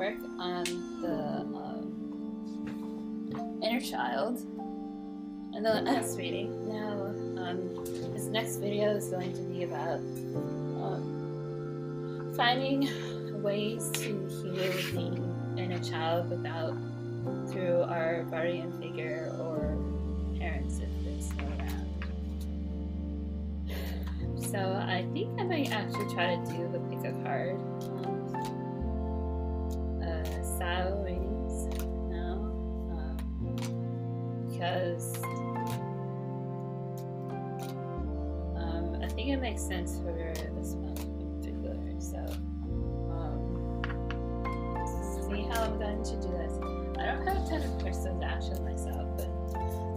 work on the um, inner child in the last reading. Now, um, this next video is going to be about um, finding ways to heal the inner child without through our guardian figure or parents if they're still around. So I think I might actually try to do the pick a card style now um, because um, I think it makes sense for this one in particular. So um, see how I'm going to do this. I don't have a ton of crystals actually myself, but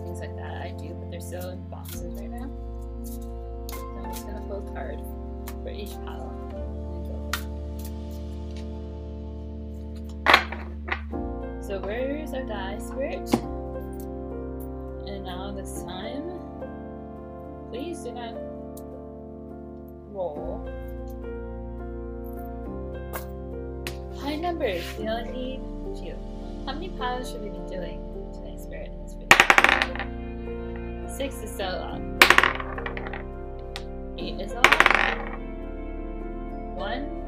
things like that I do, but they're still in boxes right now. So I'm just gonna pull a card for each pile. Our die spirit? And now this time, please do not roll. High numbers, we only need few. How many piles should we be doing today, Spirit? Six is so long. Eight is a lot. One,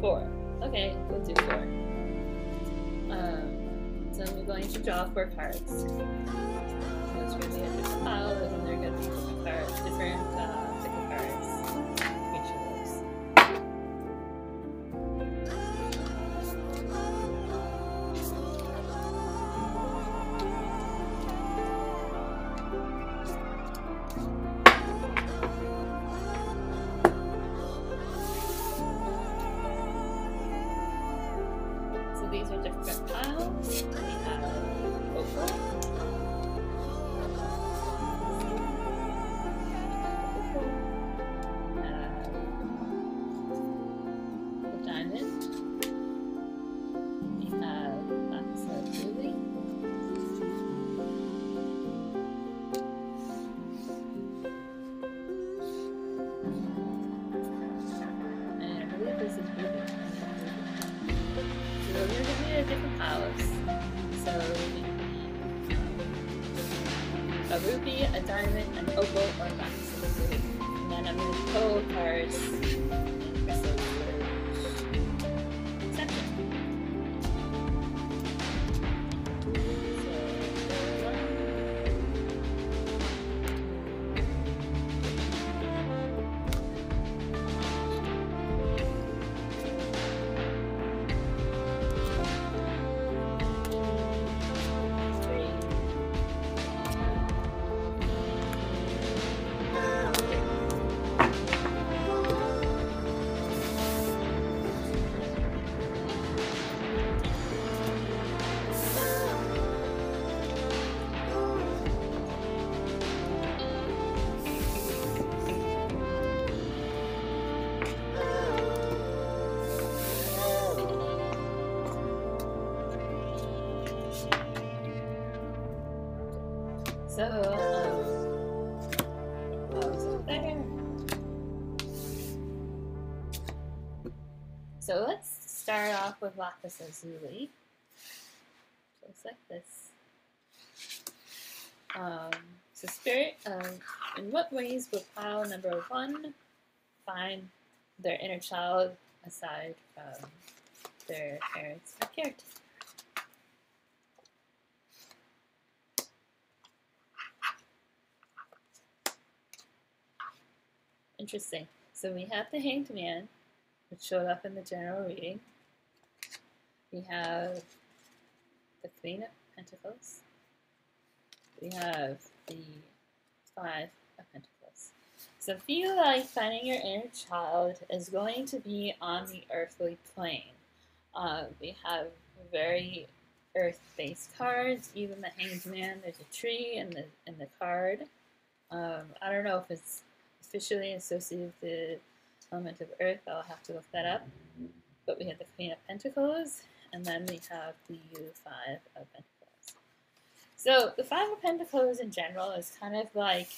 Four. Okay, we'll do four. Um, so we're going to draw four cards. And they're going to be different uh, with lapis lazuli. Looks like this. Um, so spirit of, in what ways will pile number one find their inner child aside from their parents or caretakers? Interesting. So we have the Hanged Man, which showed up in the general reading. We have the Queen of Pentacles. We have the Five of Pentacles. So feel like finding your inner child is going to be on the earthly plane. Uh, we have very earth-based cards. Even the Hanged Man, there's a tree in the in the card. Um, I don't know if it's officially associated with the element of earth. I'll have to look that up. But we have the Queen of Pentacles, and then we have the U5 of Pentacles. So the Five of Pentacles in general is kind of like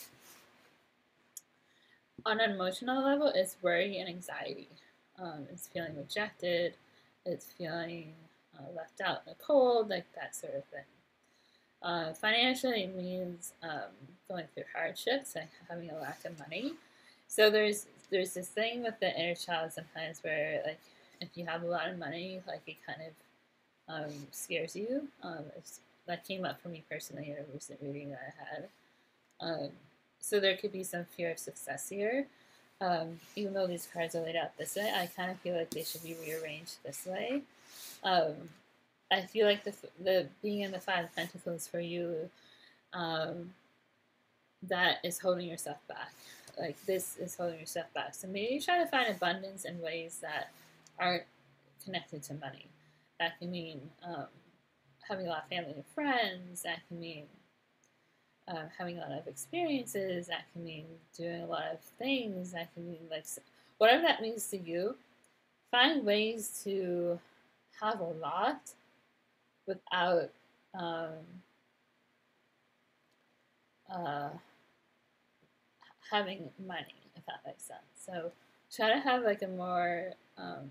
on an emotional level, it's worry and anxiety. Um, it's feeling rejected. It's feeling uh, left out in the cold, like that sort of thing. Uh, financially, it means um, going through hardships, like having a lack of money. So there's there's this thing with the inner child sometimes where like if you have a lot of money, like it kind of um, scares you. Um, that came up for me personally in a recent reading that I had. Um, so there could be some fear of success here. Um, even though these cards are laid out this way, I kind of feel like they should be rearranged this way. Um, I feel like the, the being in the Five of Pentacles for you, um, that is holding yourself back. Like this is holding yourself back. So maybe try to find abundance in ways that aren't connected to money. That can mean um, having a lot of family and friends. That can mean um, having a lot of experiences. That can mean doing a lot of things. That can mean like whatever that means to you. Find ways to have a lot without um, uh, having money, if that makes sense. So try to have like a more um,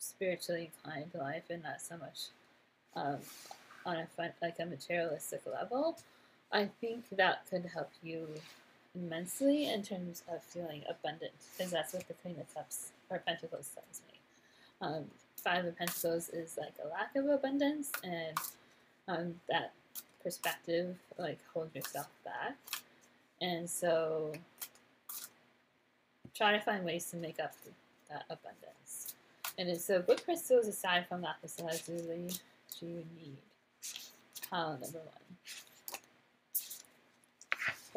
spiritually inclined life and not so much um, on a fun, like a materialistic level. I think that could help you immensely in terms of feeling abundant, because that's what the Queen of Cups or Pentacles tells me. Um, Five of Pentacles is like a lack of abundance, and um, that perspective like holds yourself back. And so try to find ways to make up that abundance. And so what crystals aside from lapis lazuli do you need? Pile number one.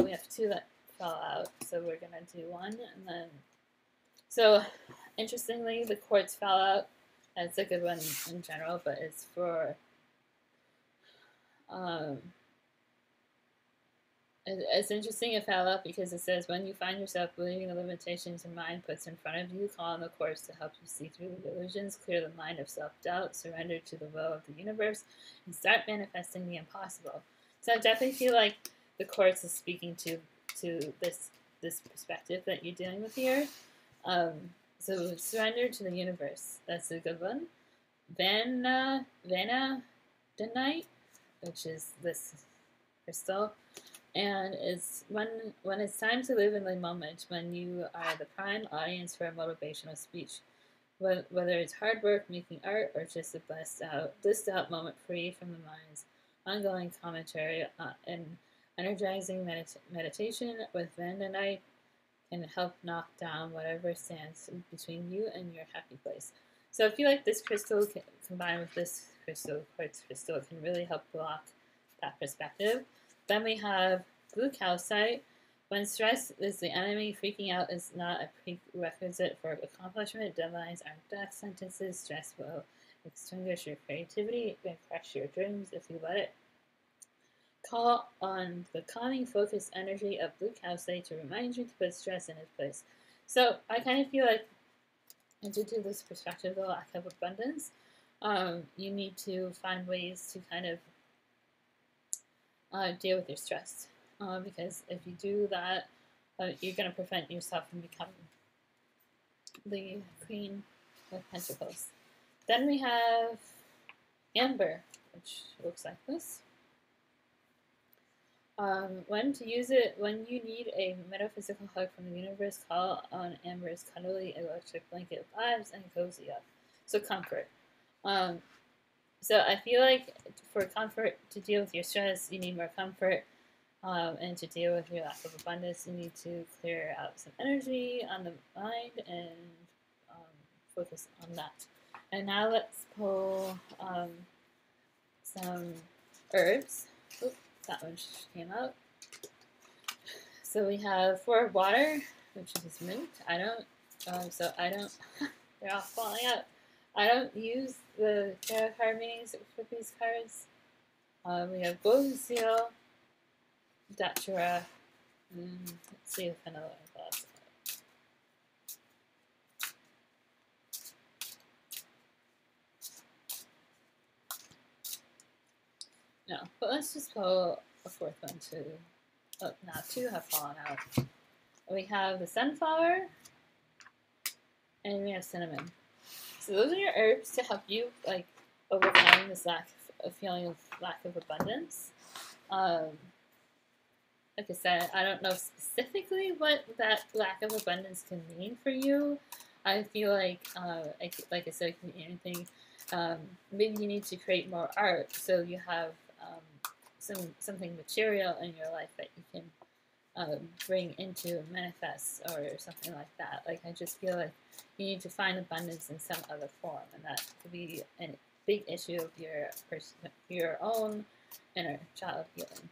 We have two that fell out, so we're gonna do one and then so interestingly the quartz fell out. That's a good one in general, but it's for um, it's interesting it fell out because it says when you find yourself believing the limitations your mind puts in front of you, call on the quartz to help you see through the illusions, clear the mind of self-doubt, surrender to the will of the universe, and start manifesting the impossible. So I definitely feel like the quartz is speaking to to this this perspective that you're dealing with here. Um, so surrender to the universe. That's a good one. Vanna Vanna Danite, which is this crystal. And it's when when it's time to live in the moment, when you are the prime audience for a motivational speech, whether it's hard work, making art, or just a blessed out, blissed out moment free from the mind's ongoing commentary uh, and energizing medit meditation with Vanadinite can help knock down whatever stands between you and your happy place. So if you like this crystal combined with this crystal, quartz crystal, it can really help block that perspective. Then we have blue calcite. When stress is the enemy, freaking out is not a prerequisite for accomplishment. Deadlines aren't death sentences. Stress will extinguish your creativity and crush your dreams if you let it. Call on the calming, focused energy of blue calcite to remind you to put stress in its place. So I kind of feel like, and due to this perspective, the lack of abundance, um, you need to find ways to kind of uh, deal with your stress. Uh, because if you do that, uh, you're going to prevent yourself from becoming the Queen of Pentacles. Then we have Amber, which looks like this. Um, when to use it, when you need a metaphysical hug from the universe, call on Amber's cuddly electric blanket vibes and cozy up. So comfort. Um, so I feel like for comfort, to deal with your stress, you need more comfort. Um, and to deal with your lack of abundance, you need to clear out some energy on the mind and um, focus on that. And now let's pull um, some herbs. Oop, that one just came out. So we have for water, which is mint. I don't, um, so I don't, they're all falling out. I don't use the tarot card meanings for these cards. Um, we have golden seal, datura. Mm, let's see if another glass. No, but let's just pull a fourth one too. Oh, now two have fallen out. We have the sunflower, and we have cinnamon. So those are your herbs to help you like overcome this lack of feeling of lack of abundance. Um, like I said, I don't know specifically what that lack of abundance can mean for you. I feel like, uh, like I said, it can be anything. Um, maybe you need to create more art so you have um, some something material in your life that you can um, bring into manifests or something like that. Like I just feel like you need to find abundance in some other form, and that could be a big issue of your person, your own inner child healing.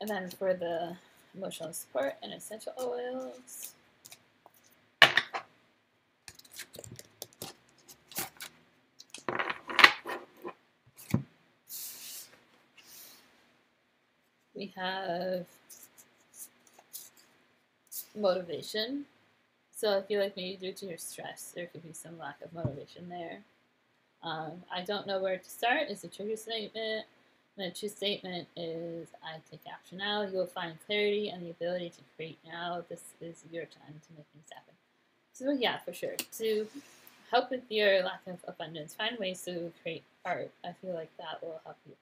And then for the emotional support and essential oils. We have motivation. So I feel like maybe due to your stress, there could be some lack of motivation there. Um, I don't know where to start is a trigger statement. The true statement is I take action now. You will find clarity and the ability to create now. This is your time to make things happen. So yeah, for sure. To help with your lack of abundance, find ways to create art. I feel like that will help you.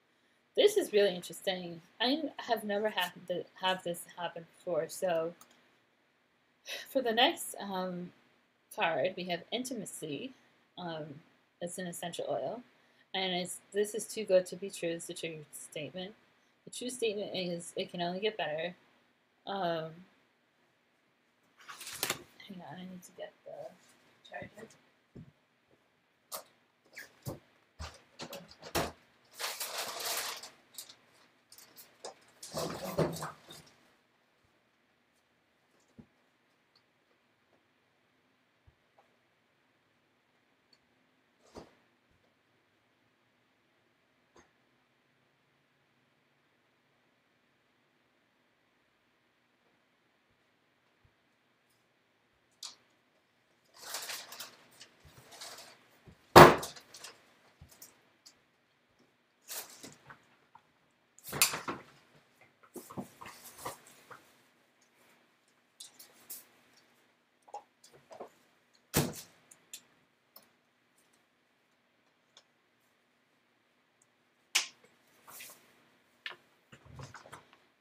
This is really interesting. I have never had to have this happen before. So for the next um, card, we have intimacy. Um, it's an essential oil. And it's, this is too good to be true. It's the true statement. The true statement is it can only get better. Um, hang on, I need to get the charger.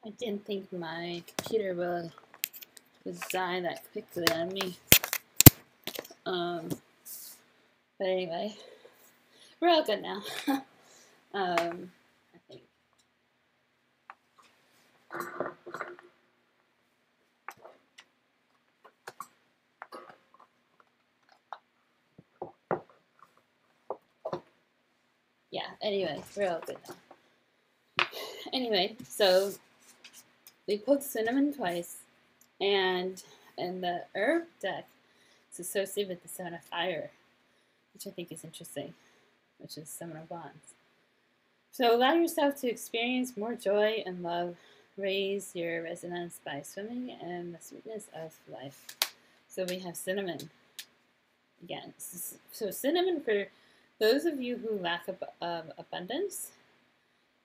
I didn't think my computer would, would die that quickly on me. Um, but anyway, we're all good now. um, I think. Yeah, anyway, we're all good now. Anyway, so we pulled cinnamon twice, and in the herb deck, it's associated with the seven of fire, which I think is interesting, which is seven of wands. So allow yourself to experience more joy and love. Raise your resonance by swimming in the sweetness of life. So we have cinnamon. Again, so cinnamon for those of you who lack of abundance,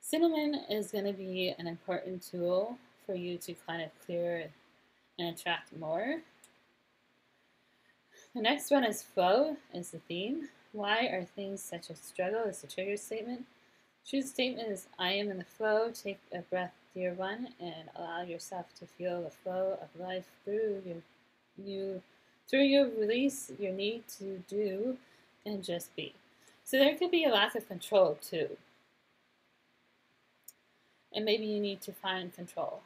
cinnamon is going to be an important tool for you to kind of clear and attract more. The next one is flow, is the theme. Why are things such a struggle? Is the trigger statement. Truth statement is I am in the flow. Take a breath, dear one, and allow yourself to feel the flow of life through your you through your release your need to do and just be. So there could be a lack of control too. And maybe you need to find control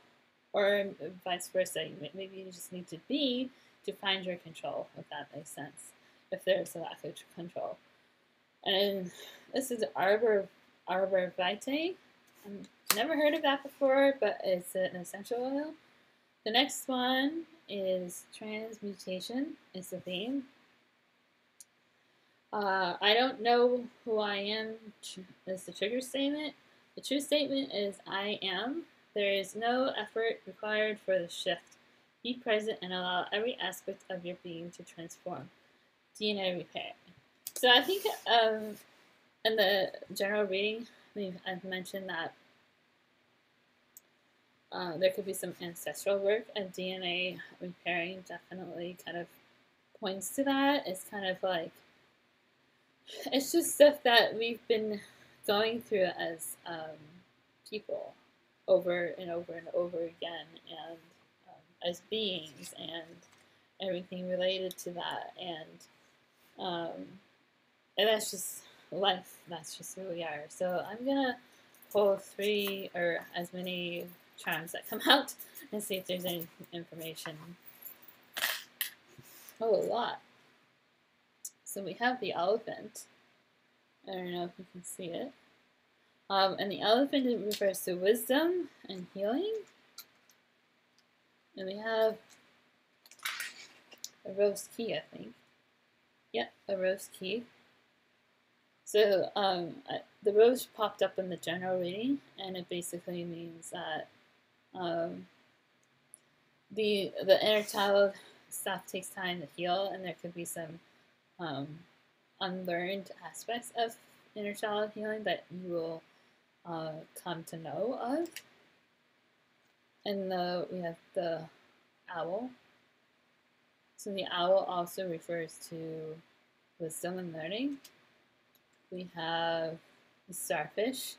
or vice versa. Maybe you just need to be to find your control, if that makes sense, if there's a lack of control. And this is Arbor, Arbor Vitae. I've never heard of that before, but it's an essential oil. The next one is transmutation, is the theme. Uh, I don't know who I am, is the trigger statement. The true statement is I am. There is no effort required for the shift. Be present and allow every aspect of your being to transform. DNA repair. So I think um, in the general reading, I've mentioned that uh, there could be some ancestral work, and DNA repairing definitely kind of points to that. It's kind of like it's just stuff that we've been going through as um, people over and over and over again, and um, as beings, and everything related to that, and um, and that's just life. That's just who we are. So I'm gonna pull three or as many charms that come out and see if there's any information. Oh, a lot. So we have the elephant. I don't know if you can see it. Um, and the elephant refers to wisdom and healing. And we have a rose key, I think. Yep, a rose key. So um, the rose popped up in the general reading, and it basically means that um, the the inner child stuff takes time to heal, and there could be some um, unlearned aspects of inner child healing that you will uh, come to know of. And we have the owl. So the owl also refers to wisdom and learning. We have the starfish.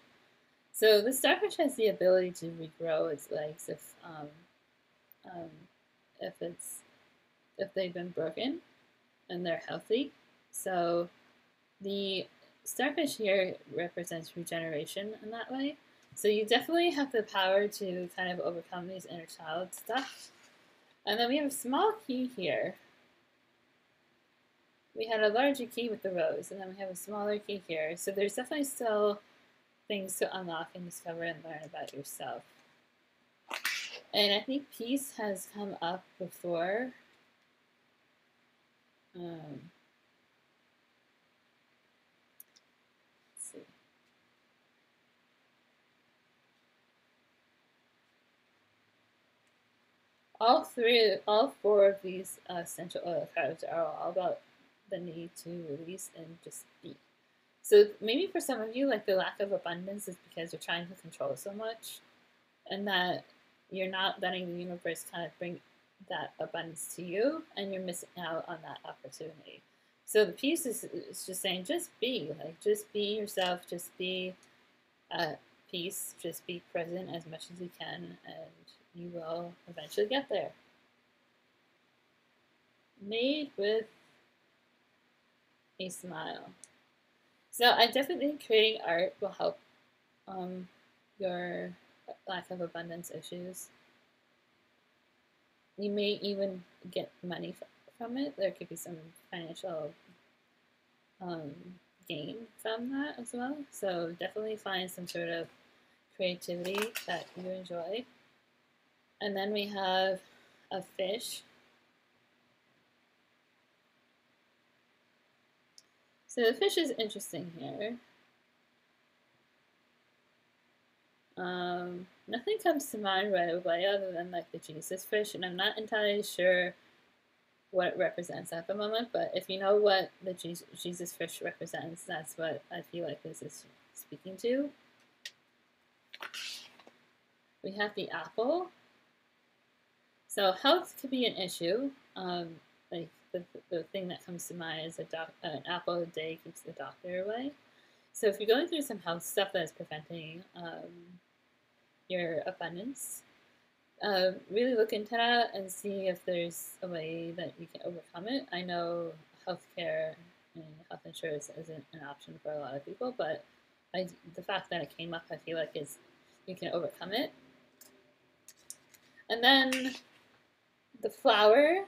So the starfish has the ability to regrow its legs if um, um, if it's if they've been broken and they're healthy. So the starfish here represents regeneration in that way. So you definitely have the power to kind of overcome these inner child stuff. And then we have a small key here. We had a larger key with the rose, and then we have a smaller key here. So there's definitely still things to unlock and discover and learn about yourself. And I think peace has come up before. Um, all three, all four of these uh, essential oil cards are all about the need to release and just be. So maybe for some of you, like the lack of abundance is because you're trying to control so much, and that you're not letting the universe kind of bring that abundance to you, and you're missing out on that opportunity. So the piece is, is just saying, just be, like, just be yourself, just be at peace, just be present as much as you can, and you will eventually get there. Made with a smile. So I definitely think creating art will help um, your lack of abundance issues. You may even get money from it. There could be some financial um, gain from that as well. So definitely find some sort of creativity that you enjoy. And then we have a fish. So the fish is interesting here. Um, nothing comes to mind right away other than like the Jesus fish, and I'm not entirely sure what it represents at the moment, but if you know what the Jesus fish represents, that's what I feel like this is speaking to. We have the apple, so health could be an issue. Um, like the, the thing that comes to mind is a doc, an apple a day keeps the doctor away. So if you're going through some health stuff that's preventing um, your abundance, uh, really look into that and see if there's a way that you can overcome it. I know healthcare and health insurance isn't an option for a lot of people, but I, the fact that it came up, I feel like is you can overcome it. And then the flower.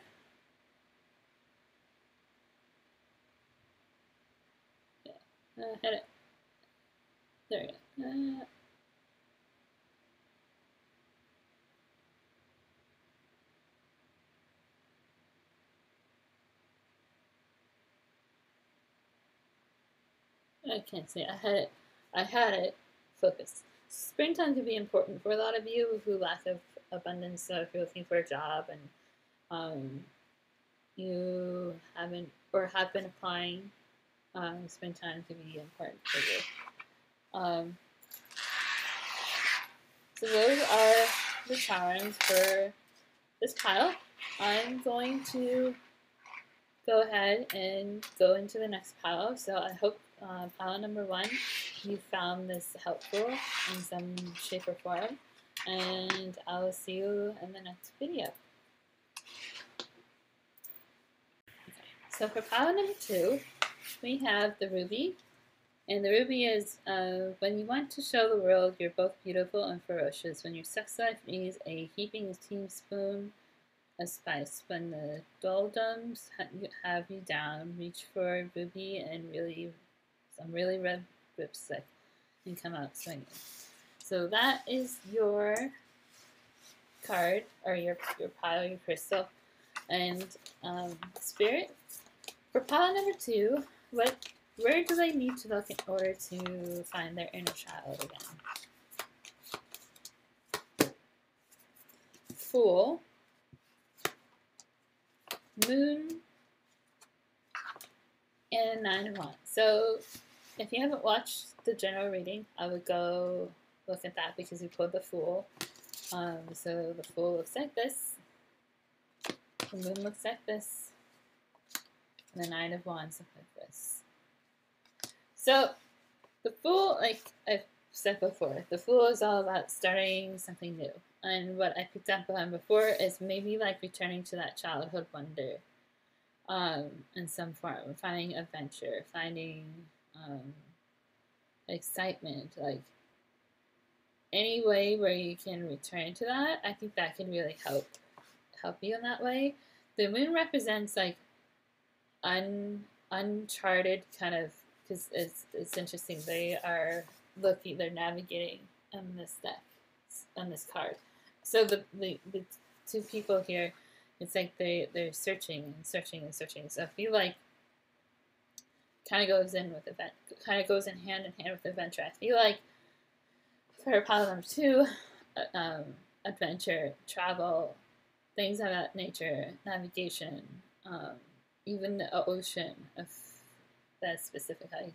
Yeah, uh, hit it. There we go. Uh, I can't say I had it. I had it focused. Springtime can be important for a lot of you who lack of abundance. So if you're looking for a job and um, you haven't or have been applying, um, spend time to be important for you. Um, so those are the charms for this pile. I'm going to go ahead and go into the next pile. So I hope uh, pile number one, you found this helpful in some shape or form. And I will see you in the next video. So for pile number two, we have the ruby. And the ruby is uh, when you want to show the world you're both beautiful and ferocious. When your sex life needs a heaping teaspoon of spice. When the doldrums have you down, reach for ruby and really some really red lipstick and come out swinging. So that is your card or your your pile, your crystal, and um, spirit. For pile number two, what where do they need to look in order to find their inner child again? Fool, Moon, and Nine of Wands. So if you haven't watched the general reading, I would go look at that because we pulled the Fool. Um, so the Fool looks like this. The Moon looks like this. The Nine of Wands looks like this. So the Fool, like I've said before, the Fool is all about starting something new. And what I picked up on before is maybe like returning to that childhood wonder um, in some form, finding adventure, finding um, excitement, like any way where you can return to that, I think that can really help help you in that way. The moon represents like un uncharted kind of because it's it's interesting. They are looking, they're navigating on this deck, on this card. So the the, the two people here, it's like they they're searching and searching and searching. So I feel like kind of goes in with event, kind of goes in hand in hand with adventure. I feel like for pile number two, uh, um, adventure, travel, things of that nature, navigation, um, even the ocean. If that's specific, I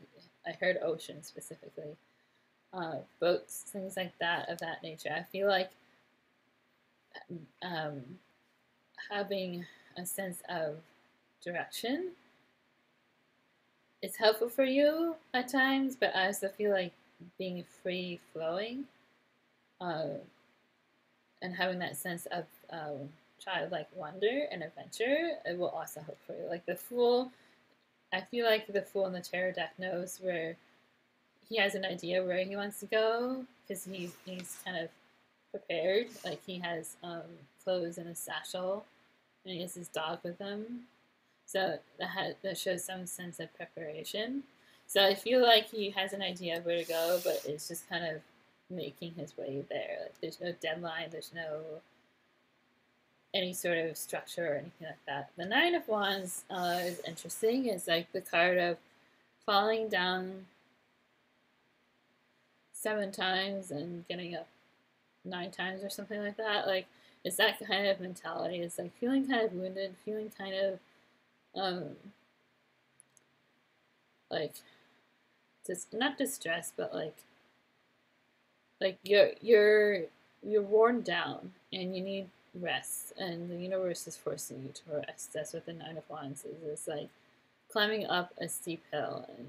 I heard ocean specifically. Uh, boats, things like that of that nature. I feel like um, having a sense of direction it's helpful for you at times, but I also feel like being free flowing uh, and having that sense of um, childlike wonder and adventure, it will also help for you. Like the Fool, I feel like the Fool in the deck knows where he has an idea where he wants to go because he's, he's kind of prepared. Like he has um, clothes and a satchel and he has his dog with him so that, that shows some sense of preparation. So I feel like he has an idea of where to go, but it's just kind of making his way there. Like there's no deadline, there's no any sort of structure or anything like that. The Nine of Wands uh, is interesting. It's like the card of falling down seven times and getting up nine times or something like that. Like it's that kind of mentality. It's like feeling kind of wounded, feeling kind of um, like just not distressed, but like like you're you're you're worn down and you need rest, and the universe is forcing you to rest. That's what the Nine of Wands is. It's like climbing up a steep hill and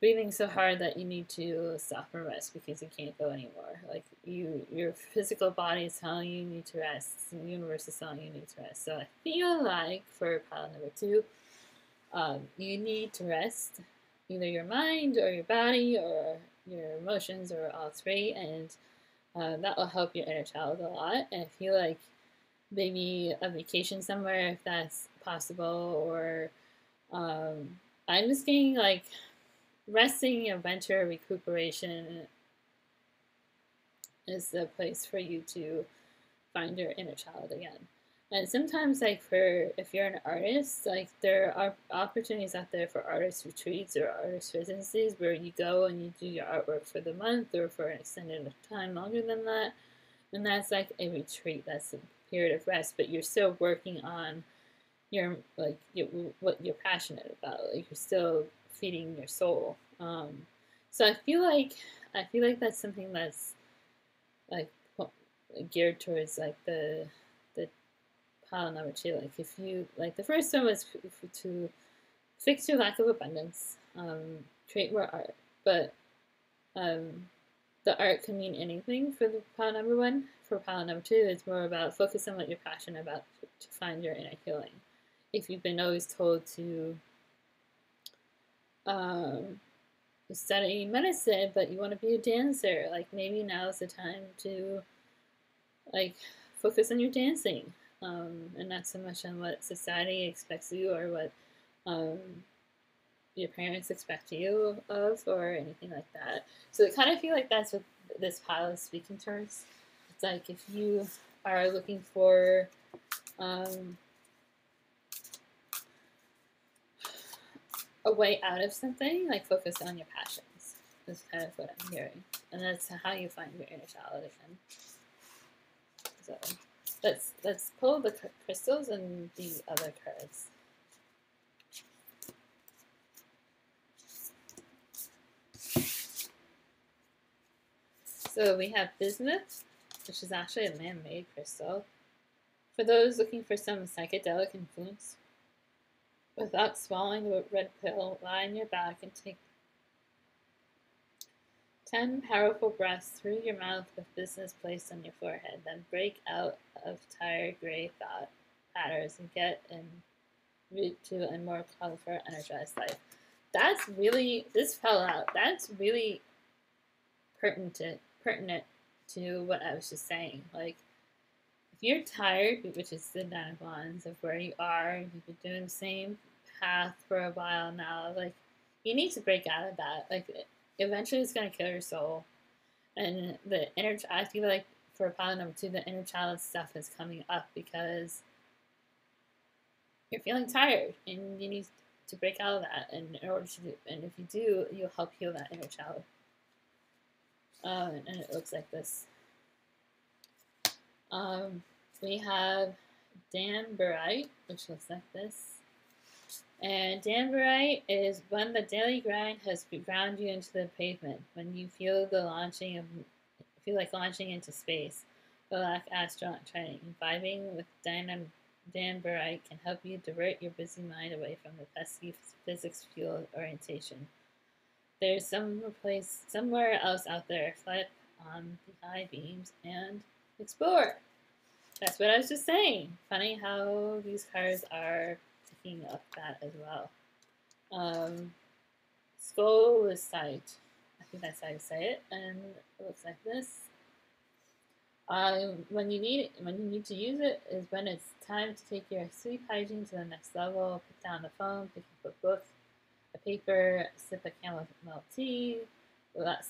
breathing so hard that you need to stop and rest because you can't go anymore. Like you, your physical body is telling you you need to rest. The universe is telling you you need to rest. So I feel like for pile number two, um, you need to rest, either your mind or your body or your emotions or all three, and uh, that will help your inner child a lot. And I feel like maybe a vacation somewhere if that's possible, or um, I'm just getting like resting, adventure, recuperation is the place for you to find your inner child again. And sometimes, like for if you're an artist, like there are opportunities out there for artist retreats or artist residencies where you go and you do your artwork for the month or for an extended time longer than that. And that's like a retreat. That's a period of rest, but you're still working on your like your, what you're passionate about. Like you're still feeding your soul. Um, so I feel like I feel like that's something that's like geared towards like the the pile number two. Like if you like the first one was to fix your lack of abundance, um, create more art, but um, the art can mean anything for the pile number one. For pile number two, it's more about focus on what you're passionate about to find your inner healing. If you've been always told to um, study medicine, but you want to be a dancer, like maybe now is the time to like focus on your dancing, um, and not so much on what society expects you or what um, your parents expect you of or anything like that. So I kind of feel like that's what this pile is speaking towards. It's like if you are looking for um, a way out of something, like focus on your passions. Is kind of what I'm hearing, and that's how you find your inner child again. So let's let's pull the crystals and the other cards. So we have bismuth, which is actually a man-made crystal. For those looking for some psychedelic influence, without swallowing the red pill, lie on your back and take 10 powerful breaths through your mouth with bismuth placed on your forehead. Then break out of tired gray thought patterns and get in root to a more colorful, energized life. That's really, this fell out. That's really pertinent pertinent to what I was just saying. Like, if you're tired, which is the nine of wands of where you are, you've been doing the same path for a while now, like, you need to break out of that. Like, eventually it's going to kill your soul. And the inner, I feel like for pile number two, the inner child stuff is coming up because you're feeling tired and you need to break out of that. And in order to do, and if you do, you'll help heal that inner child. Um, and it looks like this. Um, we have Dan Danburite, which looks like this. And Danburite is when the daily grind has ground you into the pavement, when you feel the launching of, feel like launching into space. Relax astronaut training. Vibing with Dan, Danburite can help you divert your busy mind away from the pesky physics fueled orientation. There's some place somewhere else out there. Flip on the high beams and explore. That's what I was just saying. Funny how these cars are picking up that as well. Um, scolecite. Think that's how you say it, and it looks like this. Um, when you need when you need to use it is when it's time to take your sleep hygiene to the next level. Put down the phone, pick up a book, a paper, sip a chamomile tea,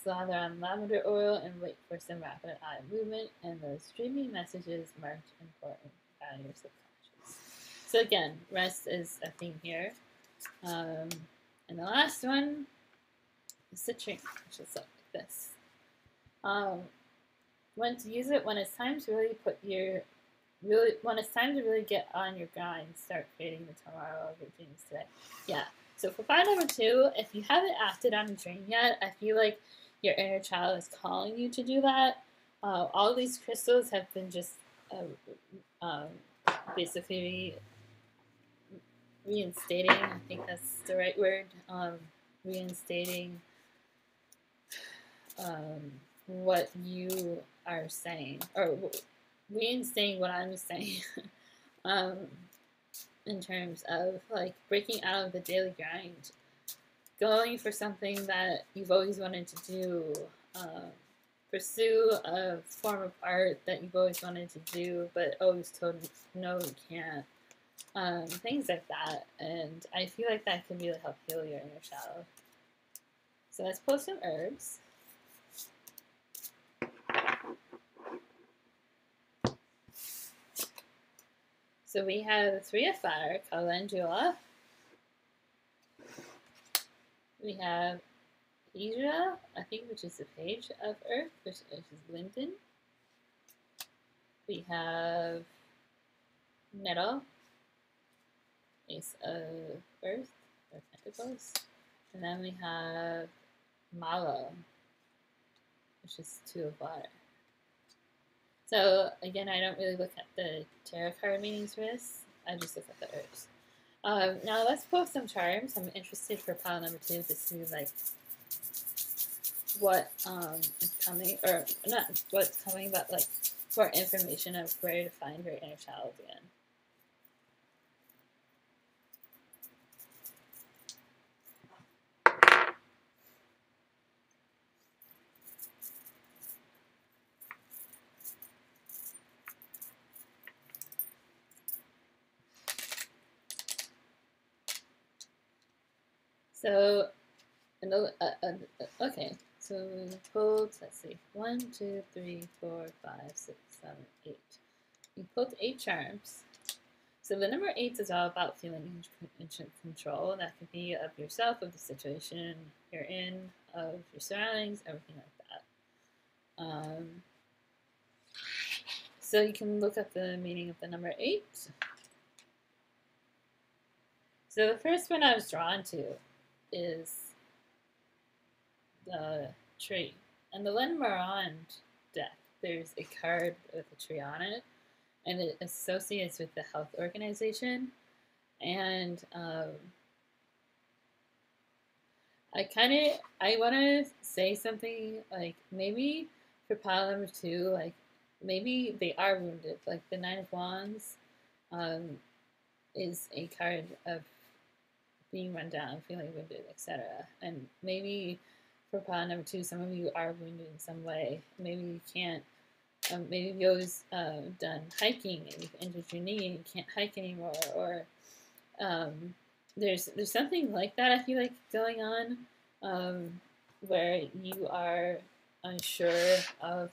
slather on lavender oil, and wait for some rapid eye movement, and those dreamy messages march important of your subconscious. So again, rest is a theme here. Um, and the last one citrine, which is like this. Um, when to use it when it's time to really put your really when it's time to really get on your grind, start creating the tomorrow of your dreams today. Yeah, so for file number two, if you haven't acted on a dream yet, I feel like your inner child is calling you to do that. Uh, all these crystals have been just uh, um, basically reinstating, I think that's the right word, um, reinstating um, what you are saying, or we ain't saying what I'm saying. um, in terms of like breaking out of the daily grind, going for something that you've always wanted to do, uh, pursue a form of art that you've always wanted to do, but always told no, you can't. Um, things like that, and I feel like that can really help heal your inner child. So let's pull some herbs. So we have three of fire, calendula. We have Asia, I think, which is the page of Earth, which is Linden. We have Metal, Ace of Earth, or Pentacles. And then we have Mallow, which is Two of Water. So again, I don't really look at the tarot card meanings for this. I just look at the herbs. Um, now let's pull some charms. I'm interested for pile number two to see like what um, is coming, or not what's coming, but like for information of where to find your inner child again. So, another, uh, uh, okay, so pulled, let's see, one, two, three, four, five, six, seven, eight. We pulled eight charms. So the number eight is all about feeling in control. That could be of yourself, of the situation you're in, of your surroundings, everything like that. Um, so you can look up the meaning of the number eight. So the first one I was drawn to is the tree. And the Lenormand deck, there's a card with a tree on it, and it associates with the health organization. And um, I kind of I want to say something like maybe for pile number two, like maybe they are wounded. Like the Nine of Wands um, is a card of being run down, feeling wounded, etc. And maybe for pile number two, some of you are wounded in some way. Maybe you can't. Um, maybe you've always uh, done hiking and you've injured your knee and you can't hike anymore, or um, there's there's something like that. I feel like going on um, where you are unsure of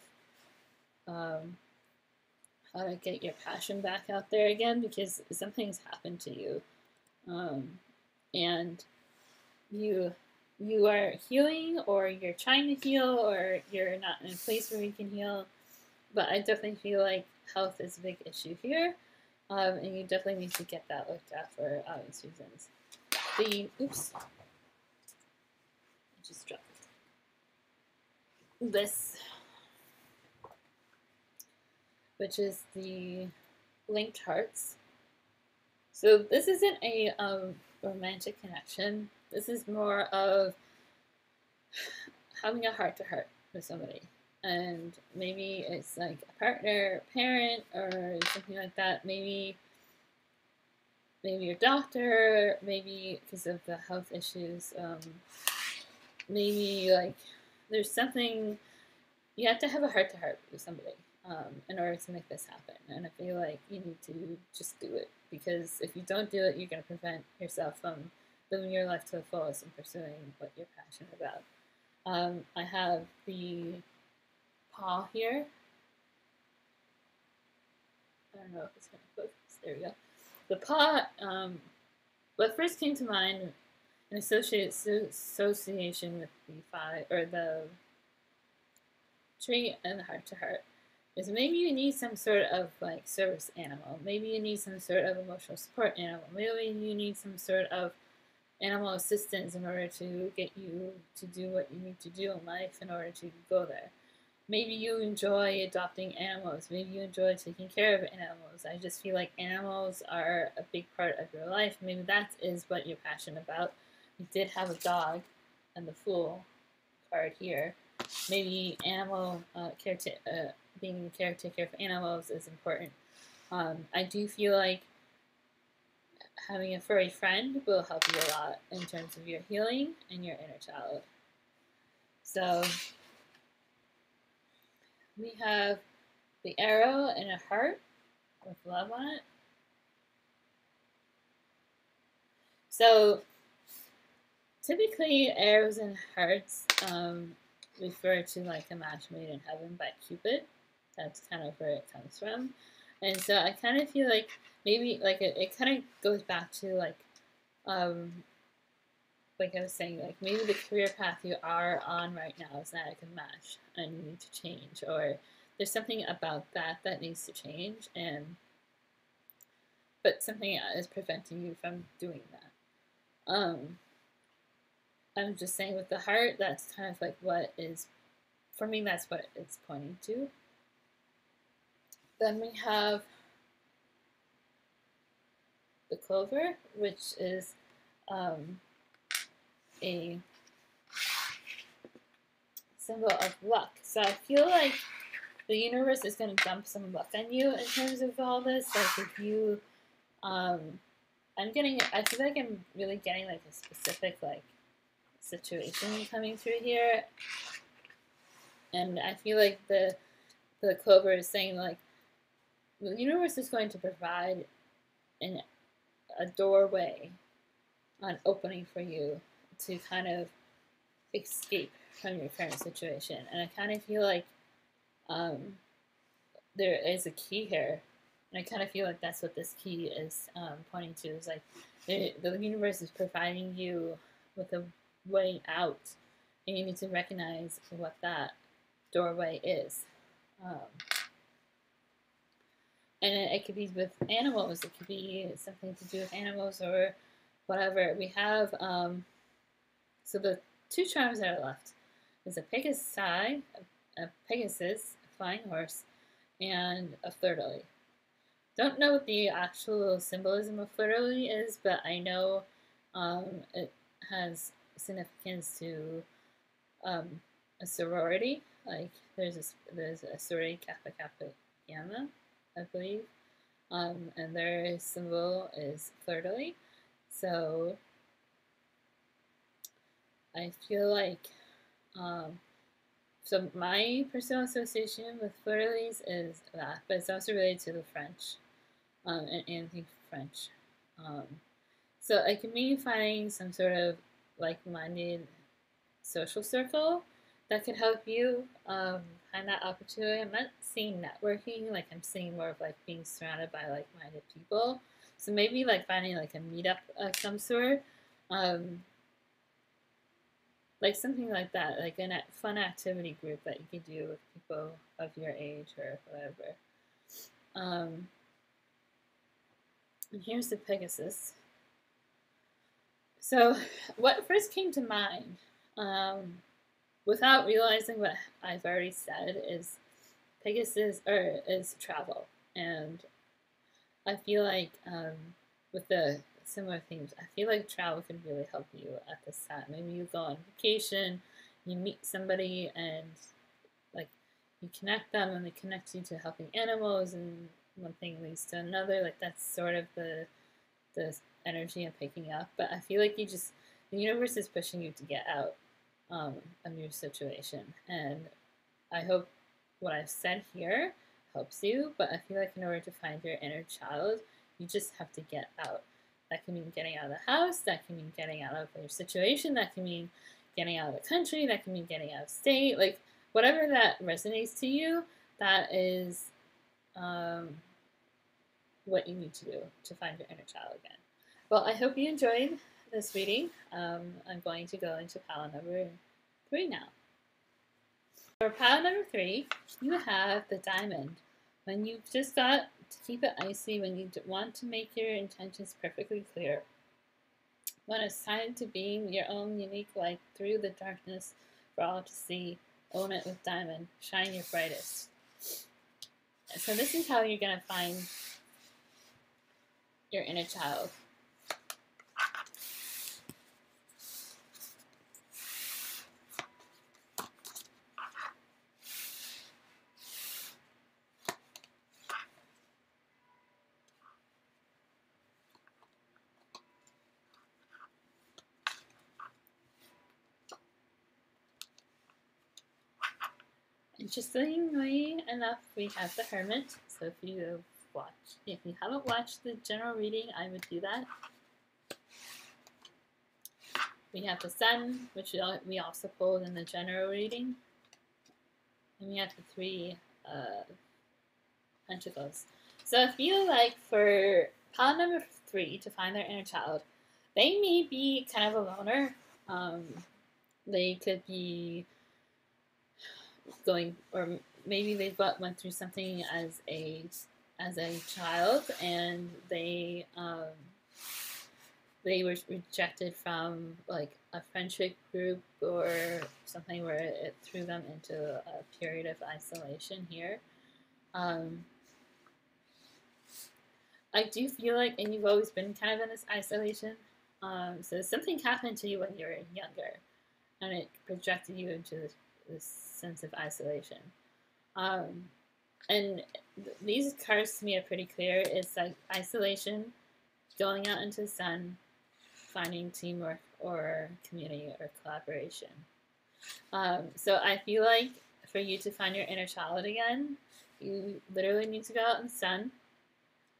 um, how to get your passion back out there again because something's happened to you. Um, and you you are healing or you're trying to heal or you're not in a place where you can heal. But i definitely feel like health is a big issue here um, and you definitely need to get that looked at for obvious reasons the oops. I just dropped this which is the linked hearts. So this isn't a um, romantic connection. This is more of having a heart to heart with somebody. And maybe it's like a partner, parent, or something like that. Maybe maybe your doctor, maybe because of the health issues. Um, maybe like there's something you have to have a heart to heart with somebody um, in order to make this happen. And I feel like you need to just do it because if you don't do it, you're going to prevent yourself from living your life to the fullest and pursuing what you're passionate about. Um, I have the paw here. I don't know if it's going to focus. There we go. The paw, um, what first came to mind in association with the five, or the tree and the heart to heart is maybe you need some sort of like service animal. Maybe you need some sort of emotional support animal. Maybe you need some sort of animal assistance in order to get you to do what you need to do in life in order to go there. Maybe you enjoy adopting animals. Maybe you enjoy taking care of animals. I just feel like animals are a big part of your life. Maybe that is what you're passionate about. You did have a dog and the Fool card here. Maybe animal uh, caretaker. Uh, being a caretaker for animals is important. Um, I do feel like having a furry friend will help you a lot in terms of your healing and your inner child. So we have the arrow and a heart with love on it. So typically arrows and hearts um, refer to like a match made in heaven by Cupid. That's kind of where it comes from. And so I kind of feel like maybe like it, it kind of goes back to like um like I was saying, like maybe the career path you are on right now is not a good match and you need to change or there's something about that that needs to change and but something is preventing you from doing that. Um I'm just saying with the heart that's kind of like what is for me that's what it's pointing to. Then we have the clover, which is um, a symbol of luck. So I feel like the universe is going to dump some luck on you in terms of all this. Like if you, um, I'm getting, I feel like I'm really getting like a specific like situation coming through here, and I feel like the the clover is saying like the universe is going to provide an a doorway, an opening for you to kind of escape from your current situation. And I kind of feel like um, there is a key here. And I kind of feel like that's what this key is um, pointing to. Is like the, the universe is providing you with a way out, and you need to recognize what that doorway is. Um, and it, could be with animals. It could be something to do with animals or whatever. We have um, so the two charms that are left is a Pegasus, a, a Pegasus, a flying horse, and a fleur-de-lis. Don't know what the actual symbolism of fleur-de-lis is, but I know um, it has significance to um, a sorority. Like there's a there's a sorority Kappa Kappa Gamma, I believe, um, and their symbol is fleur-de-lis. So I feel like um, so my personal association with fleur-de-lis is that, but it's also related to the French um, and anything French. Um, so it can mean finding some sort of like-minded social circle that could help you um, find that opportunity. I'm not seeing networking, like I'm seeing more of like being surrounded by like-minded people. So maybe like finding like a meetup of some sort. Um, like something like that, like a fun activity group that you could do with people of your age or whatever. Um, and here's the Pegasus. So, what first came to mind, um, without realizing what I've already said, is Pegasus or is travel, and I feel like um, with the similar themes. I feel like travel can really help you at this time. Maybe you go on vacation, you meet somebody, and like you connect them, and they connect you to helping animals, and one thing leads to another. Like that's sort of the the energy I'm picking up. But I feel like you just the universe is pushing you to get out um, of your situation, and I hope what I've said here helps you. But I feel like in order to find your inner child, you just have to get out. That can mean getting out of the house. That can mean getting out of your situation. That can mean getting out of the country. That can mean getting out of state. Like whatever that resonates to you, that is um, what you need to do to find your inner child again. Well, I hope you enjoyed this reading. Um, I'm going to go into pile number three now. For pile number three, you have the diamond. When you've just got to keep it icy when you want to make your intentions perfectly clear. When it's time to beam your own unique light through the darkness for all to see, own it with diamond, shine your brightest. So this is how you're going to find your inner child. Interestingly enough, we have the Hermit. So if you watch, if you haven't watched the general reading, I would do that. We have the Sun, which we also pulled in the general reading. And we have the three uh, Pentacles. So if you like for pile number three to find their inner child, they may be kind of a loner. Um, they could be going, or maybe they but went through something as a as a child, and they um, they were rejected from like a friendship group or something where it threw them into a period of isolation here. Um, I do feel like, and you've always been kind of in this isolation. Um, so something happened to you when you were younger, and it projected you into this, this sense of isolation. Um, and th- these cards to me are pretty clear. It's like isolation, going out into the sun, finding teamwork or community or collaboration. Um, so I feel like for you to find your inner child again, you literally need to go out in the sun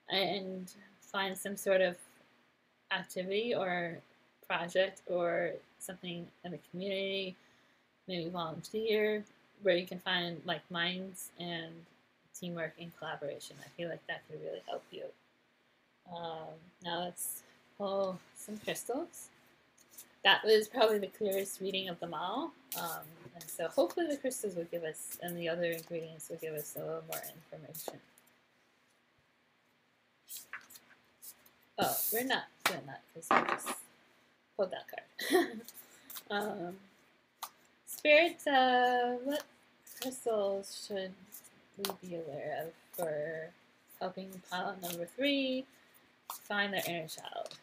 and find some sort of activity or project or something in the community, maybe volunteer, where you can find like minds and teamwork and collaboration. I feel like that could really help you. Um, now let's pull some crystals. That was probably the clearest reading of them all. Um, and so hopefully the crystals will give us, and the other ingredients will give us a little more information. Oh, we're not doing that because I just pulled that card. um, Spirit, uh, what crystals should we be aware of for helping pile number three find their inner child?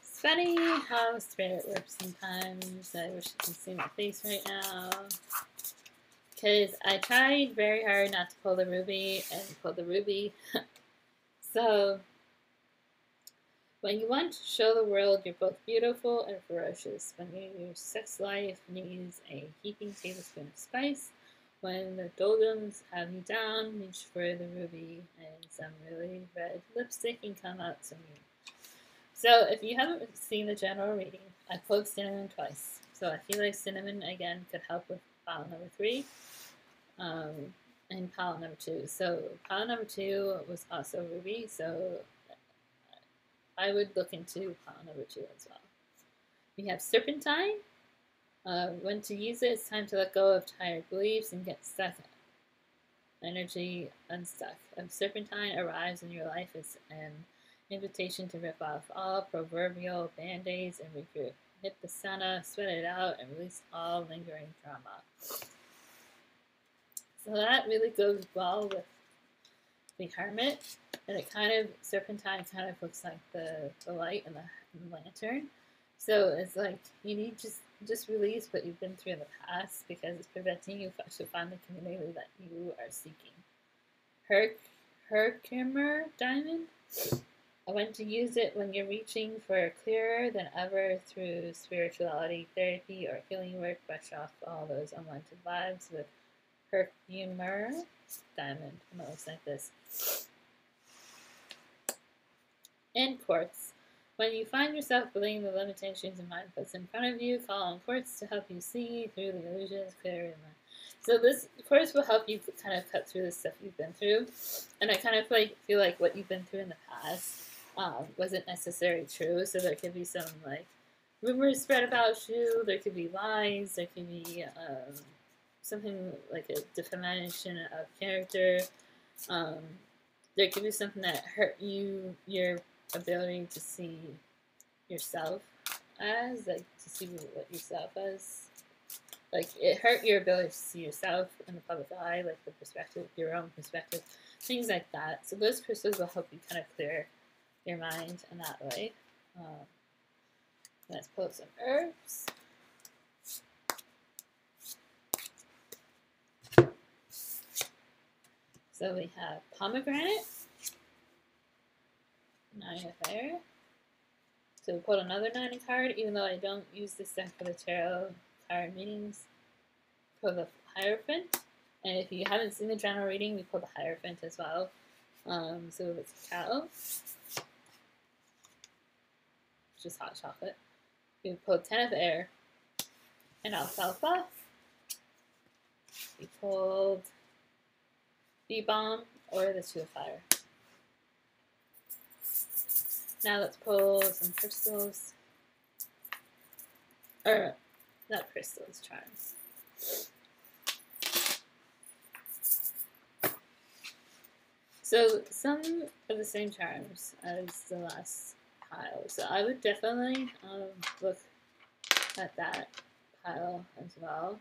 It's funny how spirit works sometimes. I wish you could see my face right now. Because I tried very hard not to pull the ruby and pull the ruby. so, when you want to show the world you're both beautiful and ferocious, when your sex life needs a heaping tablespoon of spice, when the doldrums have you down, reach for the ruby and some really red lipstick and come out to me. So if you haven't seen the general reading, I pulled cinnamon twice. So I feel like cinnamon again could help with pile number three um, and pile number two. So pile number two was also ruby. So I would look into pile number two as well. We have serpentine. Uh, when to use it, it's time to let go of tired beliefs and get stuck energy unstuck. A serpentine arrives in your life as an invitation to rip off all proverbial band-aids and regroup. Hit the sauna, sweat it out, and release all lingering trauma. So that really goes well with the hermit, and it kind of serpentine kind of looks like the, the light and the, lantern. So it's like you need just just release what you've been through in the past because it's preventing you to find the community that you are seeking. Her Herkimer diamond. I want to use it when you're reaching for clearer than ever through spirituality, therapy, or healing work. Brush off all those unwanted vibes with Herkimer diamond. And it looks like this. And quartz. When you find yourself believing the limitations of mind puts in front of you, call on quartz to help you see through the illusions clearer than So this quartz will help you kind of cut through the stuff you've been through, and I kind of like feel like what you've been through in the past um, wasn't necessarily true. So there could be some like rumors spread about you. There could be lies. There could be um, something like a defamation of character. Um, there could be something that hurt you, your ability to see yourself as, like to see what yourself as. Like it hurt your ability to see yourself in the public eye, like the perspective, your own perspective, things like that. So those crystals will help you kind of clear your mind in that way. Um, let's pull some herbs. So we have pomegranate, nine of fire. So we pulled another nine card, even though I don't use this deck for the tarot card meetings. Pull the Hierophant. And if you haven't seen the general reading, we pull the Hierophant as well. Um, so it's cow. Just hot chocolate. We pull ten of air and alfalfa. We pulled Bee Balm or the Two of Fire. Now let's pull some crystals. Or, not crystals, charms. So some of the same charms as the last pile. So I would definitely um, look at that pile as well.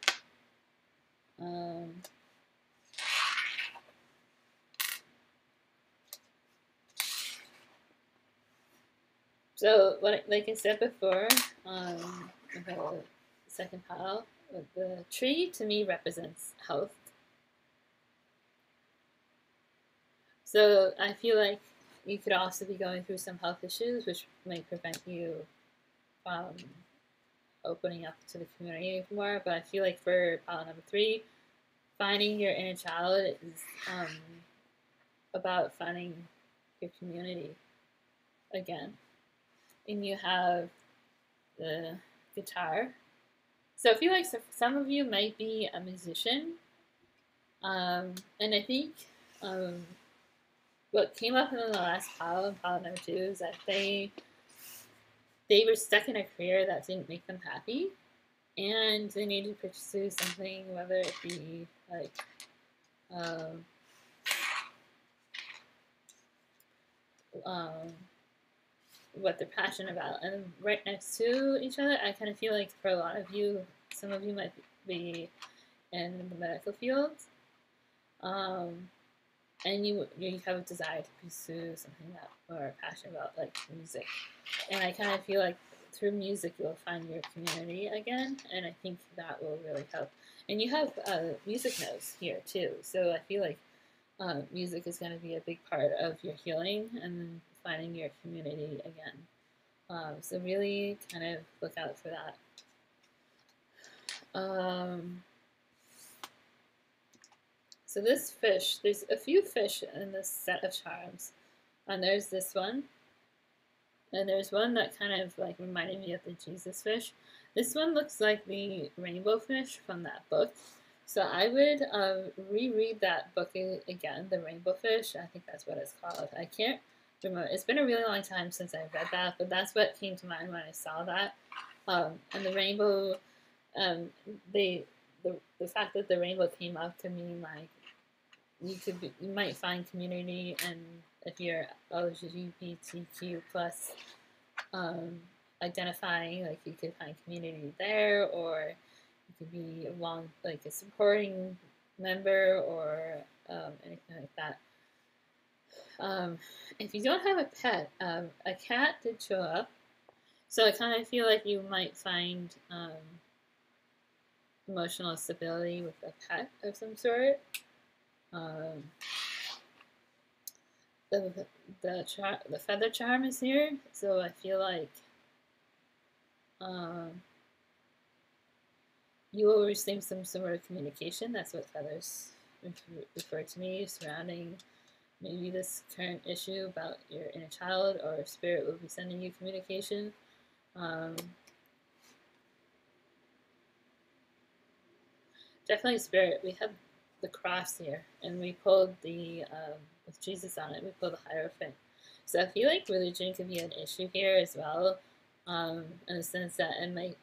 Um, so, what, like I said before, um, the second pile, the tree to me represents health. So I feel like you could also be going through some health issues, which might prevent you from opening up to the community more. But I feel like for pile number three, finding your inner child is um, about finding your community again. And you have the guitar. So I feel like some of you might be a musician. Um, and I think um, what came up in the last pile and pile number two is that they they were stuck in a career that didn't make them happy. And they needed to pursue something whether it be like um, um, what they're passionate about. And right next to each other i kind of feel like for a lot of you some of you might be in the medical field. Um, and you you have a desire to pursue something that we're passionate about, like music. And I kind of feel like through music you'll find your community again, and I think that will really help. And you have uh, music notes here too, so I feel like uh, music is going to be a big part of your healing and finding your community again. Um, so really kind of look out for that. Um, so this fish, there's a few fish in this set of charms. And there's this one. And there's one that kind of like reminded me of the Jesus fish. This one looks like the rainbow fish from that book. So I would uh, reread that book again, The Rainbow Fish. I think that's what it's called. I can't remember. It's been a really long time since I read that, but that's what came to mind when I saw that. Um, and the rainbow, um, they, the, the fact that the rainbow came up to mean like you could be, you might find community and if you're LGBTQ plus um, identifying, like you could find community there, or you could be along like a supporting member or um, anything like that. Um, if you don't have a pet, um, a cat did show up, so I kind of feel like you might find um, emotional stability with a pet of some sort. Um, the the char- the feather charm is here, so I feel like um, you will receive some sort of communication. That's what feathers refer to me surrounding maybe this current issue about your inner child or spirit will be sending you communication. Um, definitely spirit. We have the cross here, and we pulled the um, with Jesus on it. We pulled the Hierophant. So I feel like religion could be an issue here as well, um, in the sense that it might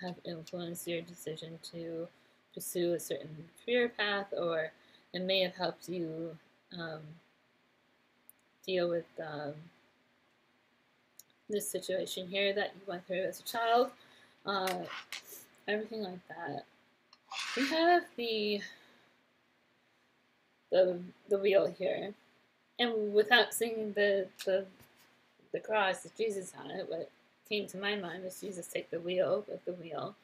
have influenced your decision to pursue a certain career path, or it may have helped you um, deal with um, this situation here that you went through as a child, uh, everything like that. We have the the the wheel here, and without seeing the the the cross with Jesus on it, what came to my mind was Jesus take the wheel with the wheel.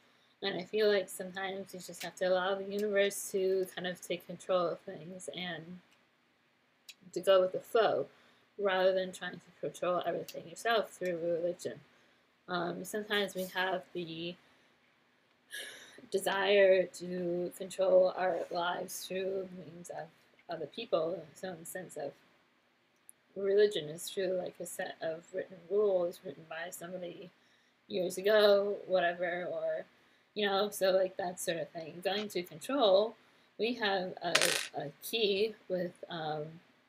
And I feel like sometimes you just have to allow the universe to kind of take control of things and to go with the flow rather than trying to control everything yourself through religion. Um, sometimes we have the desire to control our lives through means of other people some sense of religion is true, like a set of written rules written by somebody years ago, whatever, or you know, so like that sort of thing. Going to control, we have a, a key with um,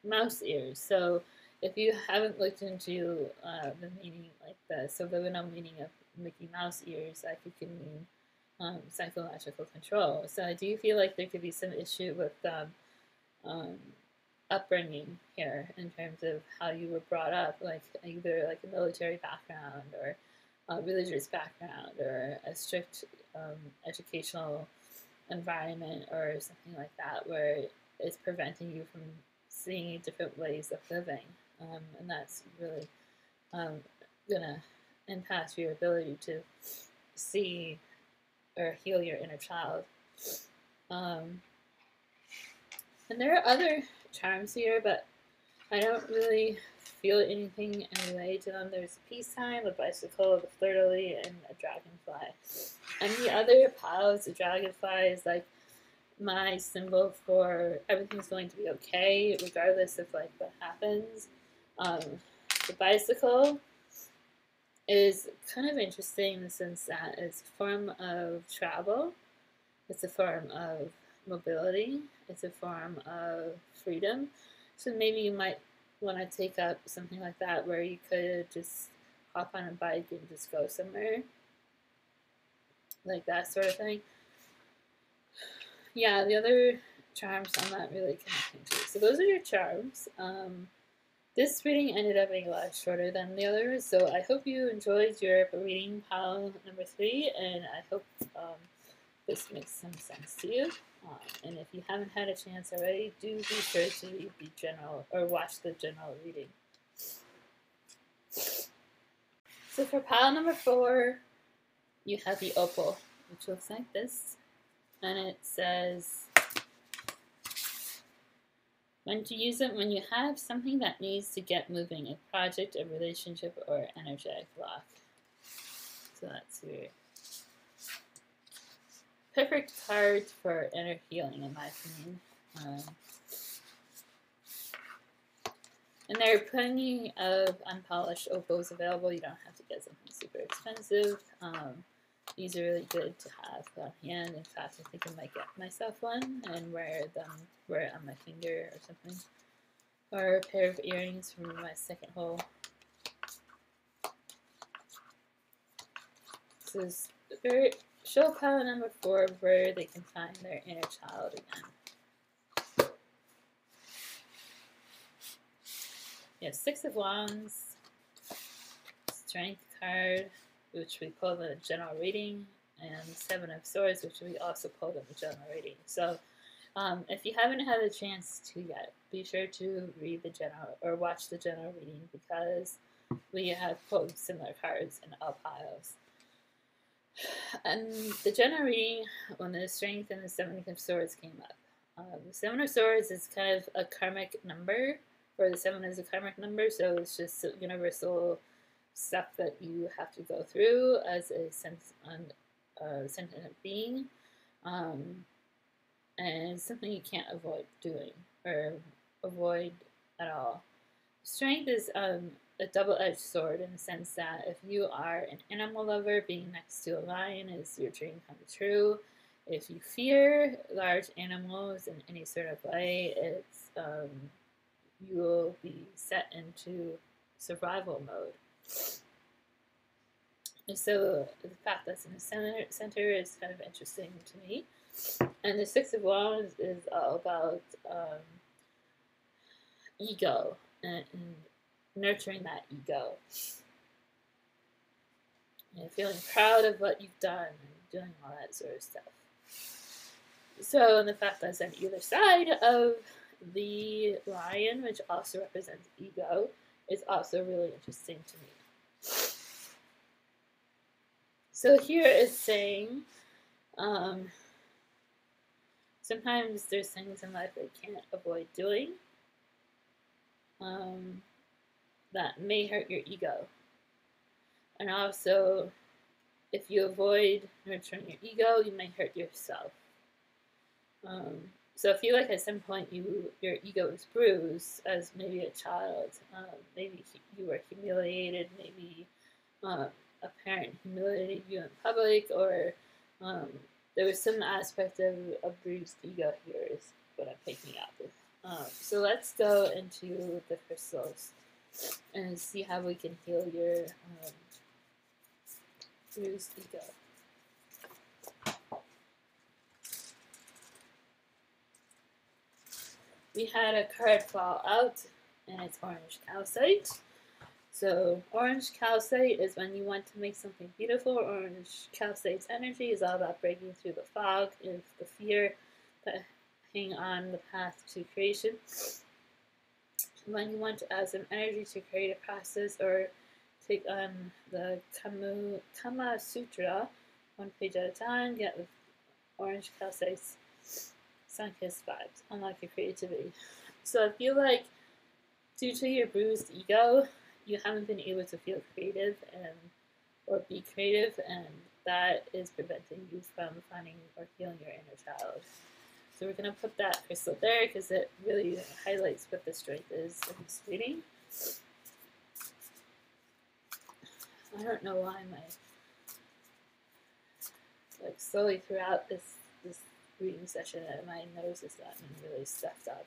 mouse ears. So if you haven't looked into uh, the meaning, like the subliminal meaning of Mickey Mouse ears, I think it mean um, psychological control. So I do feel like there could be some issue with um, um, upbringing here in terms of how you were brought up, like either like a military background or a religious background or a strict um, educational environment or something like that, where it's preventing you from seeing different ways of living, um, and that's really um, gonna impact your ability to see or heal your inner child. Um, and there are other charms here, but I don't really feel anything in relate to them. There's a peace sign, a bicycle, the fleur-de-lis, and a dragonfly. And the other piles, the dragonfly is like my symbol for everything's going to be okay, regardless of like what happens. Um, the bicycle is kind of interesting in the sense that it's a form of travel. It's a form of mobility. It's a form of freedom. So maybe you might want to take up something like that where you could just hop on a bike and just go somewhere. Like that sort of thing. Yeah, the other charms I'm not really connecting to. So those are your charms. Um, this reading ended up being a lot shorter than the others, so I hope you enjoyed your reading pile number three, and I hope um, this makes some sense to you. Um, and if you haven't had a chance already, do be sure to read the general or watch the general reading. So for pile number four, you have the opal, which looks like this, and it says when to use it when you have something that needs to get moving, a project, a relationship, or energetic block. So that's your perfect card for inner healing, in my opinion. Um, and there are plenty of unpolished opals available. You don't have to get something super expensive. Um, these are really good to have on hand. In fact, I think I might get myself one and wear them, wear it on my finger or something. Or a pair of earrings from my second hole. This is very show pile number four where they can find their inner child again. You have Six of Wands, Strength card, which we pulled in the general reading, and Seven of Swords, which we also pulled in the general reading. So um, if you haven't had a chance to yet, be sure to read the general or watch the general reading because we have pulled similar cards in all piles. And the general reading when the Strength and the Seven of Swords came up. Um, the Seven of Swords is kind of a karmic number, or the Seven is a karmic number, so it's just universal stuff that you have to go through as a sense on uh, sentient being, um, and it's something you can't avoid doing or avoid at all. Strength is um, a double-edged sword in the sense that if you are an animal lover, being next to a lion is your dream come true. If you fear large animals in any sort of way, it's um, you will be set into survival mode. And so the fact that's in the center, center is kind of interesting to me. And the Six of Wands is all about um, ego and, and, nurturing that ego. And feeling proud of what you've done and doing all that sort of stuff. So, and the fact that's on either side of the lion, which also represents ego, is also really interesting to me. So here it's saying, um, sometimes there's things in life that you can't avoid doing um, that may hurt your ego. And also, if you avoid nurturing your ego, you may hurt yourself. Um, so if you like at some point you your ego is bruised as maybe a child, um, maybe you were humiliated, maybe um, a parent humiliated you in public, or um, there was some aspect of a bruised ego here is what I'm picking up. Um, so let's go into the crystals and see how we can heal your um, bruised ego. we had a card fall out, and it's orange calcite. So orange calcite is when you want to make something beautiful. Orange calcite's energy is all about breaking through the fog and the fear that hang on the path to creation. When you want to add some energy to create a process or take on the Kamu, Kama Sutra, one page at a time, get the orange calcite's sun-kissed vibes, unlock your creativity. So I feel like due to your bruised ego, you haven't been able to feel creative and or be creative, and that is preventing you from finding or healing your inner child. So we're going to put that crystal there because it really highlights what the strength is in this reading. I don't know why my like slowly throughout this this reading session my nose has gotten really stuffed up.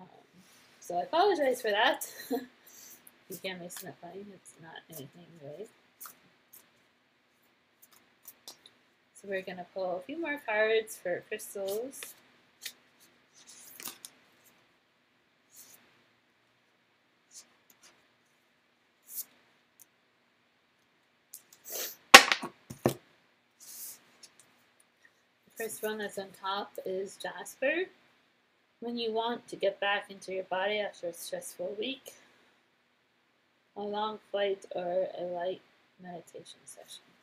Um, so I apologize for that. you can't make sniffling, it's not anything really. So we're going to pull a few more cards for crystals. The first one that's on top is Jasper. When you want to get back into your body after a stressful week, a long flight, or a light meditation session.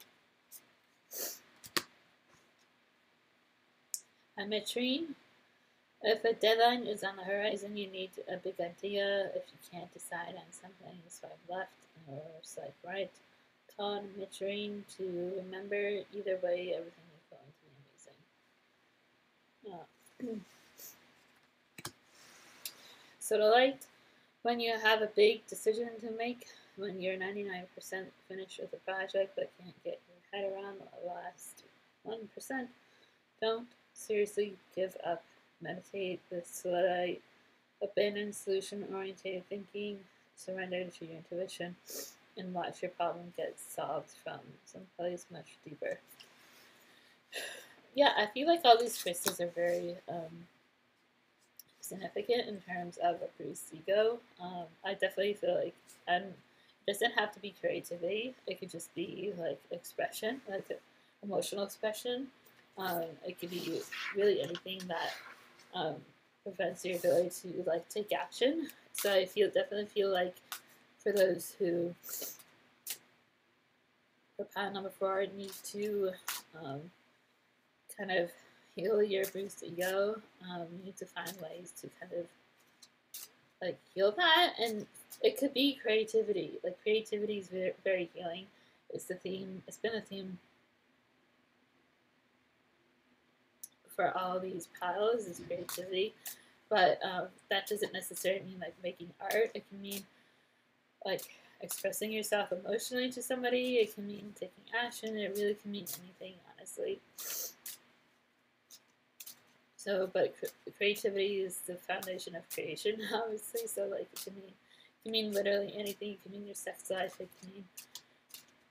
Ametrine. If a deadline is on the horizon, you need a big idea. If you can't decide on something, swipe left or swipe right. Call Ametrine to remember. Either way, everything is going to be amazing. Uh, so the light, when you have a big decision to make, when you're 99% finished with a project but can't get your head around the last 1%, don't seriously give up, meditate with sodalite, abandon solution oriented thinking, surrender to your intuition, and watch your problem get solved from someplace much deeper. Yeah, I feel like all these crystals are very um, significant in terms of a bruised ego. Um, I definitely feel like um, it doesn't have to be creativity. It could just be like expression, like emotional expression. Um, it could be really anything that um, prevents your ability to like take action. So I feel definitely feel like for those who for pile number four need to um, kind of heal your bruised ego. Um, you need to find ways to kind of like heal that, and it could be creativity. Like creativity is very, very healing. It's the theme. It's been a theme for all these piles is creativity, but um, that doesn't necessarily mean like making art. It can mean like expressing yourself emotionally to somebody. It can mean taking action. It really can mean anything, honestly. So, but creativity is the foundation of creation, obviously. So, like, it can mean, it can mean literally anything. It can mean your sex life. It can mean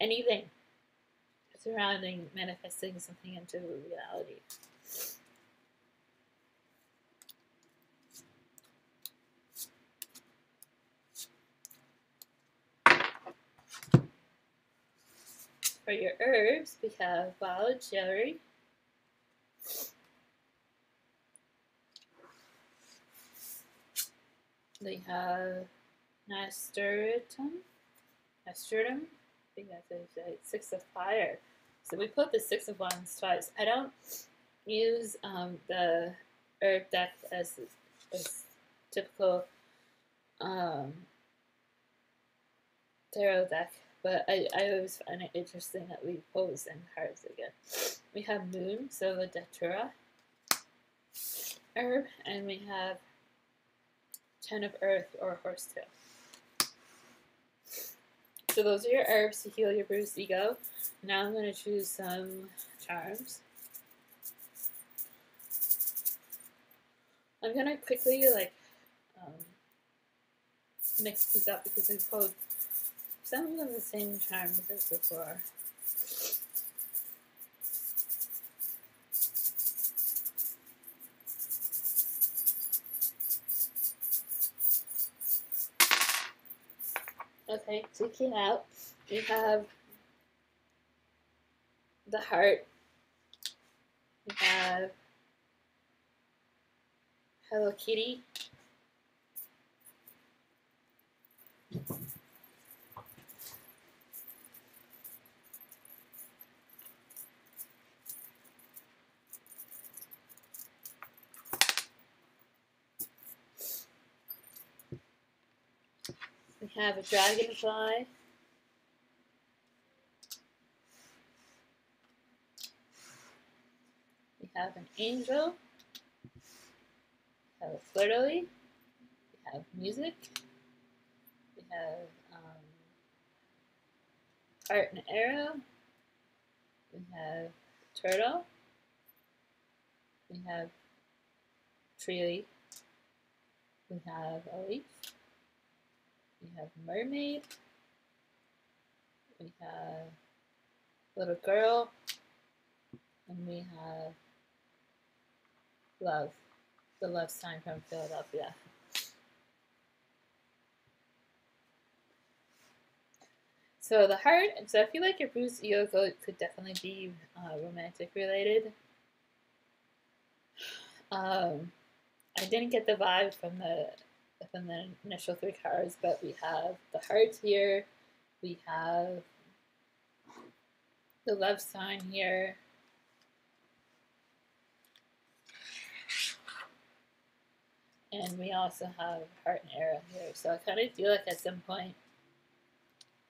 anything surrounding manifesting something into reality. For your herbs, we have wild cherry, They have nasturtium, nasturtium, I think that's it, six of fire. So we put the six of wands twice. I don't use um, the herb deck as, as typical um, tarot deck but I, I always find it interesting that we pose in cards again. We have Moon, so the Datura herb, and we have Ten of Earth or Horsetail. So those are your herbs to heal your bruised ego. Now I'm going to choose some charms. I'm going to quickly like um, mix these up because we pulled some of the same charms as before. Okay, so we out. We have the heart. We have Hello Kitty. Have a dragonfly. We have an angel. We have a fleur-de-lis. We have music. We have um, heart and arrow. We have turtle. We have tree. We have a leaf. We have mermaid. We have little girl. And we have love. The love sign from Philadelphia. So the heart, so I feel like your Bruce Yoko could definitely be uh, romantic related. Um, I didn't get the vibe from the from the initial three cards, but we have the heart here, we have the love sign here, and we also have heart and arrow here. So I kind of feel like at some point,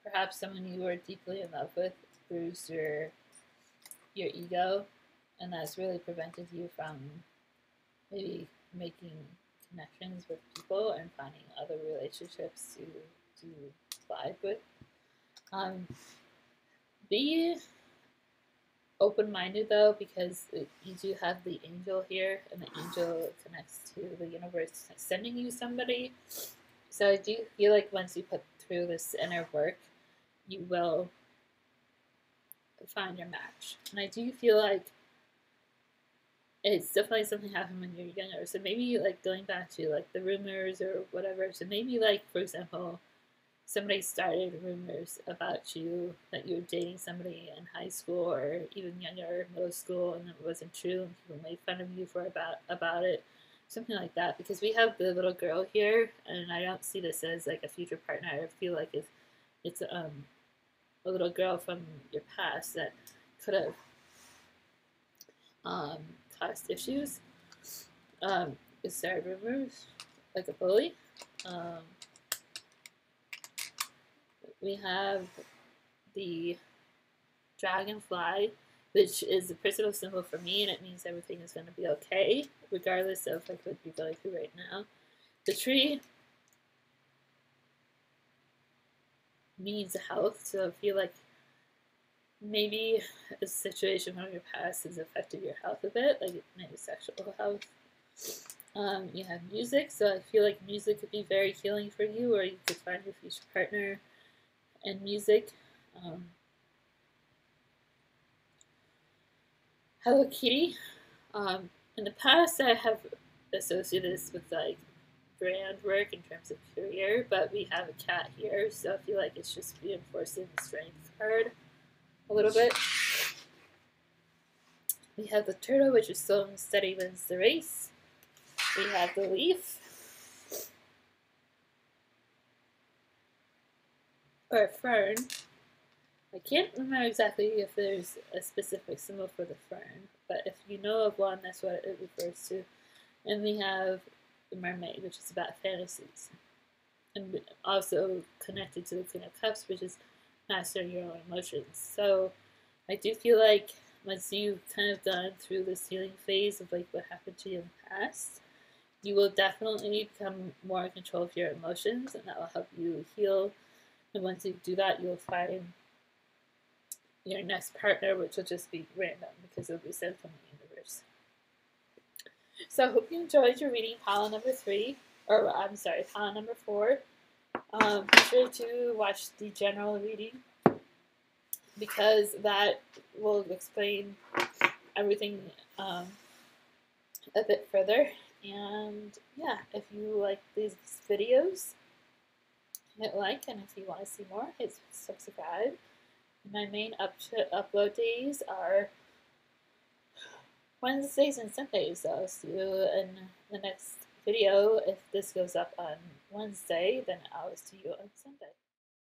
perhaps someone you were deeply in love with bruised your your ego, and that's really prevented you from maybe making connections with people and finding other relationships to to vibe with. Um, be open minded though, because you do have the angel here, and the angel connects to the universe sending you somebody. So I do feel like once you put through this inner work, you will find your match. And I do feel like it's definitely something happened when you're younger. So maybe like going back to like the rumors or whatever. So maybe like for example, somebody started rumors about you that you were dating somebody in high school or even younger, middle school, and it wasn't true, and people made fun of you for about about it, something like that. Because we have the little girl here, and I don't see this as like a future partner. I feel like it's it's um a little girl from your past that could have um caused issues. Um, it started rumors like a bully. Um, we have the dragonfly, which is a personal symbol for me, and it means everything is going to be okay, regardless of like what you're going through right now. The tree means health, so I feel like maybe a situation from your past has affected your health a bit, like maybe sexual health. Um, you have music, so I feel like music could be very healing for you, or you could find your future partner in music. Um, Hello Kitty. Um, in the past, I have associated this with like brand work in terms of career, but we have a cat here, so I feel like it's just reinforcing the strength card a little bit. We have the turtle, which is and steady wins the race. We have the leaf. Or fern. I can't remember exactly if there's a specific symbol for the fern, but if you know of one, that's what it refers to. And we have the mermaid, which is about fantasies. And also connected to the Queen of Cups, which is mastering your own emotions. So I do feel like once you've kind of gone through this healing phase of like what happened to you in the past, you will definitely become more in control of your emotions and that will help you heal. And once you do that, you'll find your next partner, which will just be random because it'll be sent from the universe. So I hope you enjoyed your reading pile number three, or I'm sorry, pile number four. Um, be sure to watch the general reading because that will explain everything um, a bit further. And yeah, if you like these videos, hit like, and if you want to see more, hit subscribe. My main up upload days are Wednesdays and Sundays, so see you in the next video. If this goes up on Wednesday, then I'll see you on Sunday.